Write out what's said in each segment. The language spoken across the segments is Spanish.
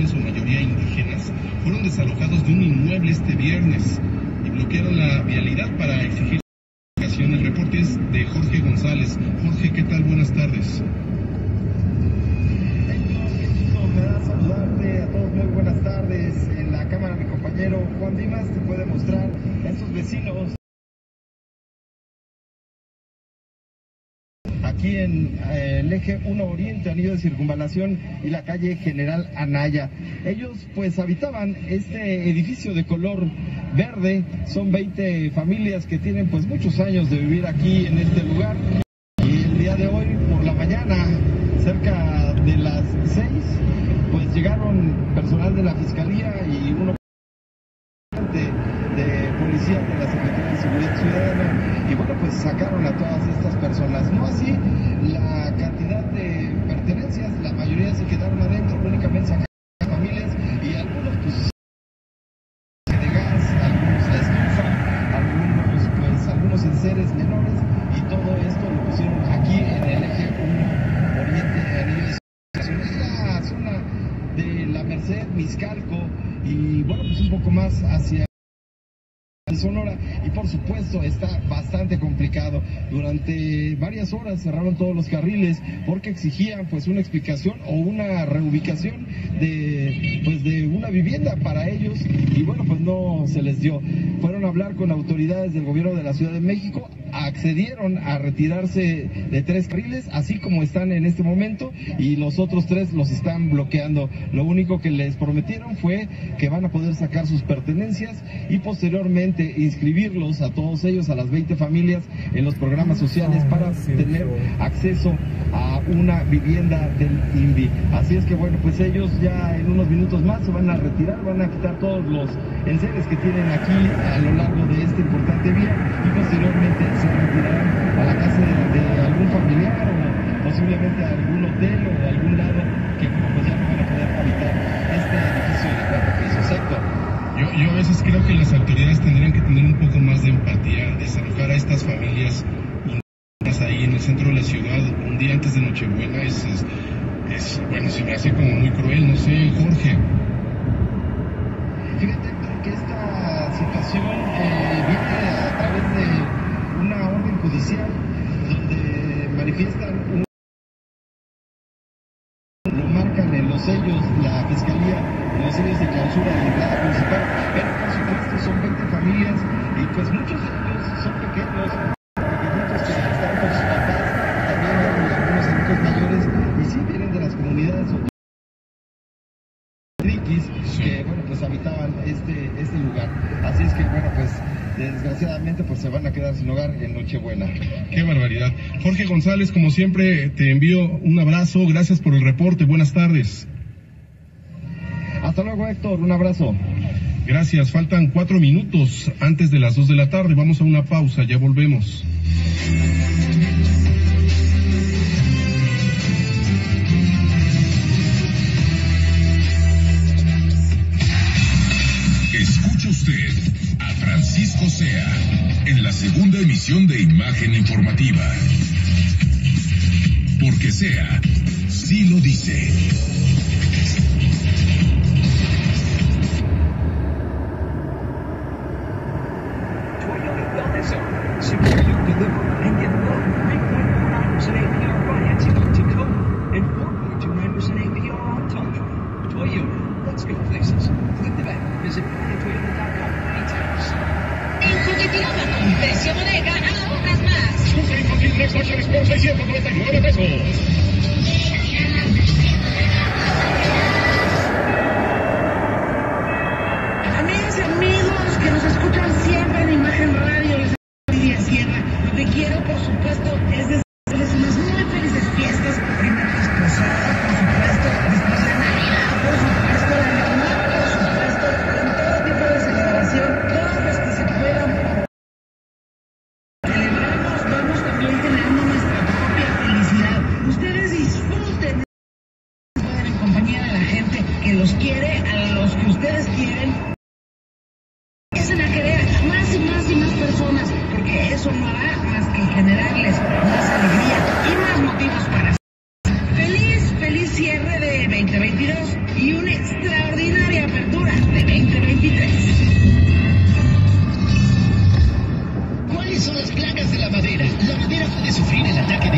en su mayoría indígenas, fueron desalojados de un inmueble este viernes y bloquearon la vialidad para exigir el reporte es de Jorge González. Jorge, ¿qué tal? Buenas tardes. Saludarte a todos muy buenas tardes. En la cámara mi compañero Juan Dimas te puede mostrar a estos vecinos en eh, el eje 1 Oriente, anillo de circunvalación y la calle General Anaya. Ellos pues habitaban este edificio de color verde, son 20 familias que tienen pues muchos años de vivir aquí en este lugar. Y el día de hoy por la mañana, cerca de las 6, pues llegaron personal de la Fiscalía y uno de, policía de la Secretaría de Seguridad Ciudadana bueno pues sacaron a todas estas personas. No así la cantidad de pertenencias la mayoría se quedaron adentro únicamente sacaron a familias y algunos pues de gas algunos a estufa algunos pues algunos enseres menores y todo esto lo pusieron aquí en el eje 1 oriente es la zona de la Merced, Miscalco y bueno, pues un poco más hacia Sonora y por supuesto está bastante complicado. Durante varias horas cerraron todos los carriles porque exigían pues una explicación o una reubicación de pues de una vivienda para ellos y bueno pues no se les dio. Fueron a hablar con autoridades del gobierno de la Ciudad de México, accedieron a retirarse de tres carriles así como están en este momento y los otros tres los están bloqueando. Lo único que les prometieron fue que van a poder sacar sus pertenencias y posteriormente inscribirlos a todos ellos, a las 20 familias, en los programas sociales para tener acceso a una vivienda del INVI. Así es que bueno, pues ellos ya en unos minutos más se van a retirar, van a quitar todos los enseres que tienen aquí a lo largo de esta importante vía y posteriormente se retirarán a la casa de, de algún familiar o posiblemente a algún hotel o a algún lado que pues ya no van a poder habitar este edificio de cuatro pisos. Héctor. Yo, a veces creo que las autoridades tendrían que tener un poco más de empatía, desalojar a estas familias ahí en el centro de la ciudad un día antes de Nochebuena es, es, bueno, se me hace como muy cruel, no sé, Jorge. Fíjate que esta situación eh, viene a través de una orden judicial donde manifiestan un lo marcan en los sellos la fiscalía, en los sellos de clausura de la entrada principal, pero por supuesto son 20 familias y pues muchos de ellos son pequeños, pequeñitos que están con sus papás, también hay algunos adultos mayores y sí vienen de las comunidades triquis que bueno pues habitaban este, este lugar. Así es que bueno pues desgraciadamente pues se van a quedar sin hogar en Nochebuena. Qué barbaridad. Jorge González, como siempre, te envío un abrazo. Gracias por el reporte. Buenas tardes. Hasta luego, Héctor. Un abrazo. Gracias. Faltan cuatro minutos antes de las dos de la tarde. Vamos a una pausa. Ya volvemos. Escucha usted Francisco Sea en la segunda emisión de Imagen Informativa. Porque Sea sí lo dice. Jesus, y una extraordinaria apertura de 2023. ¿Cuáles son las plagas de la madera? La madera puede sufrir el ataque de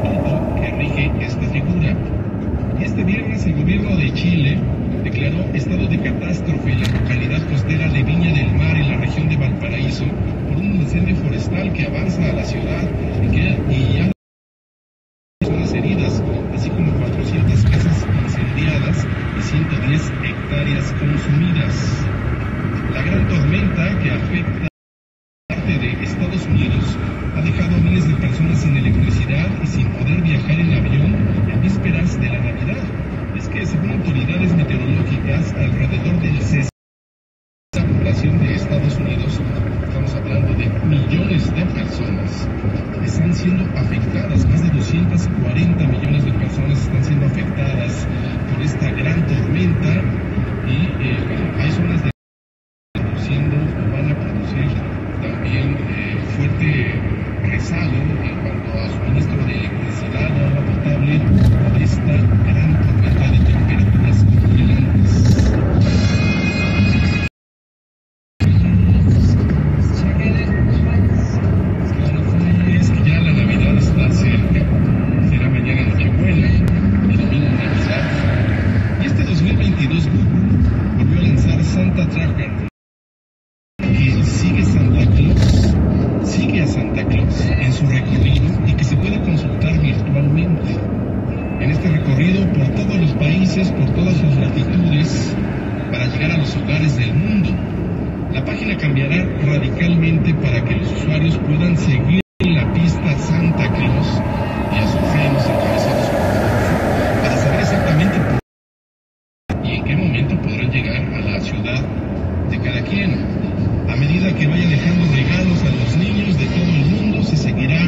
que rige esta figura. Este viernes el gobierno de Chile declaró estado de catástrofe en la localidad costera de Viña del Mar en la región de Valparaíso por un incendio forestal que avanza a la ciudad y, que, y ya personas heridas, así como 400 casas incendiadas y 110 hectáreas consumidas. La gran tormenta que afecta parte de Estados Unidos ha dejado a miles de personas sin electricidad y sin poder viajar en avión en vísperas de la Navidad. Es que según autoridades meteorológicas, alrededor del 60% de la población de Estados Unidos, estamos hablando de millones de personas, cada quien. A medida que vayan dejando regalos a los niños de todo el mundo, se seguirá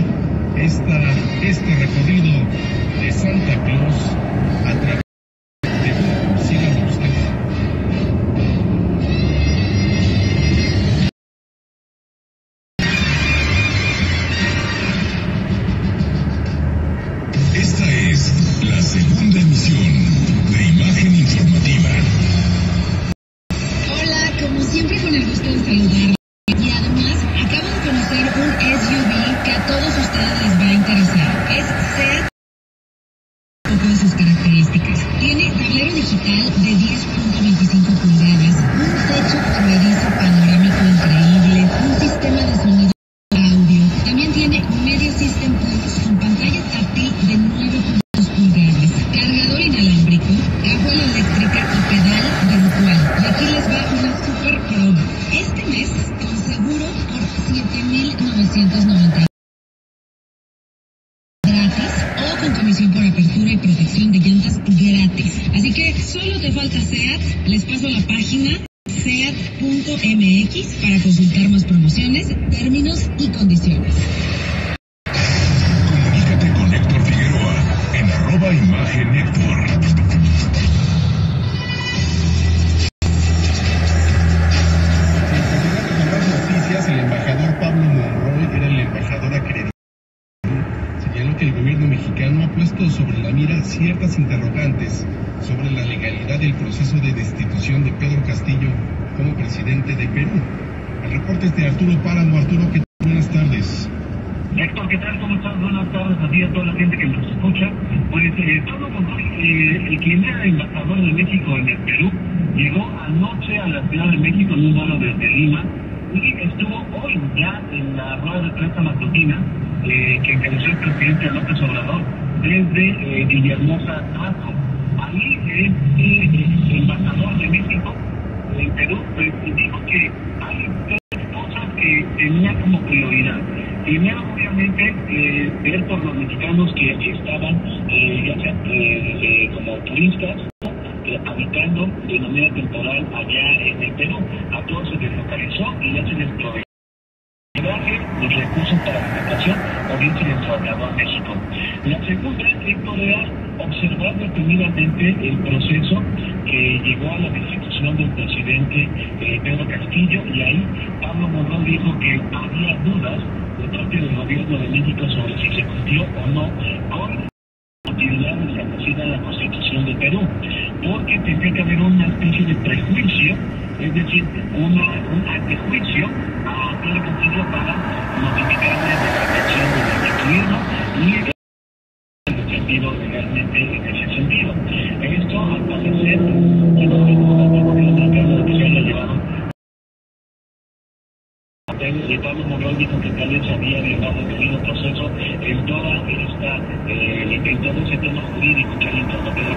esta, este recorrido de Santa Claus a través seat.mx para consultar más promociones, términos y condiciones. Comunícate con Héctor Figueroa en arroba imagen Héctor. Noticias, el embajador Pablo Monroy era el embajador acreditado. Señaló que el gobierno mexicano ha puesto sobre la mira ciertas interrogantes sobre la legalidad del proceso de destitución de Pedro Castillo como presidente de Perú. El reporte es de Arturo Páramo. Arturo, ¿qué tal? Buenas tardes. Héctor, ¿qué tal? ¿Cómo estás? Buenas tardes a ti a toda la gente que nos escucha. Pues eh, Pablo Monroy, eh, el quien era embajador de México en el Perú, llegó anoche a la Ciudad de México en un vuelo desde Lima y estuvo hoy ya en la rueda de prensa matutina eh, que encabezó el presidente López Obrador desde eh, Villahermosa, Tabasco. Ahí este embajador de México en Perú pues, dijo que hay tres cosas que tenía como prioridad. Primero, obviamente, eh, ver por los mexicanos que estaban, eh, ya sea eh, eh, como turistas, habitando de manera temporal allá en el Perú. A todos se les localizó y ya se les La segunda es monitorear observar detenidamente el proceso que llegó a la destitución del presidente eh, Pedro Castillo y ahí Pablo Monroy dijo que había dudas de parte del gobierno de México sobre si se cumplió o no con utilidad desconocida en la Constitución de Perú, porque tendría que haber una especie de prejuicio, es decir, una, un antejuicio tiene contenido para modificar la interpretación del y el objetivo realmente en ese sentido. Esto, al parecer, es lo que los mercados que se haya llevado. El De Pablo Morón dijo que tal vez había violado el debido proceso en toda esta, en todo ese tema jurídico que hay en torno a Pedro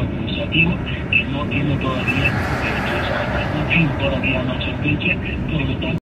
administrativo, que no tiene todavía, eh, todavía no sentencia, por lo tanto.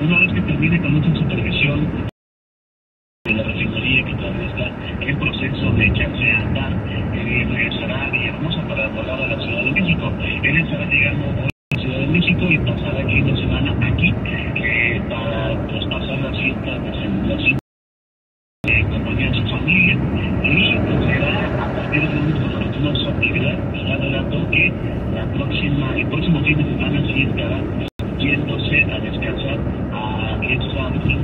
una vez que termine con mucha supervisión. it and got some. Uh, it's um,